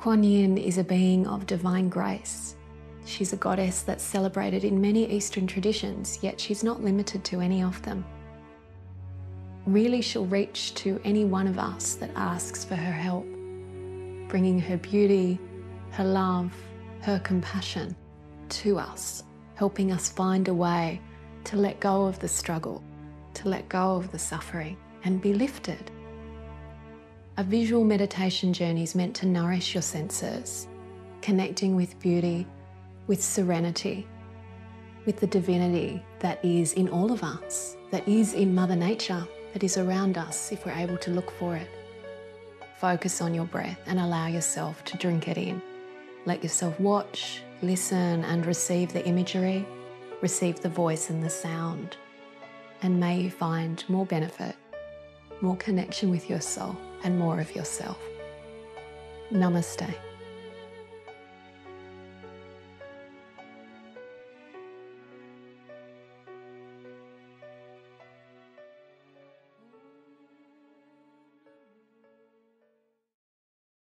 Kuan Yin is a being of divine grace. She's a goddess that's celebrated in many Eastern traditions, yet she's not limited to any of them. Really, she'll reach to any one of us that asks for her help, bringing her beauty, her love, her compassion to us, helping us find a way to let go of the struggle, to let go of the suffering, and be lifted. A visual meditation journey is meant to nourish your senses, connecting with beauty, with serenity, with the divinity that is in all of us, that is in Mother Nature, that is around us if we're able to look for it. Focus on your breath and allow yourself to drink it in. Let yourself watch, listen, and receive the imagery, receive the voice and the sound. And may you find more benefit, more connection with your soul, and more of yourself. Namaste.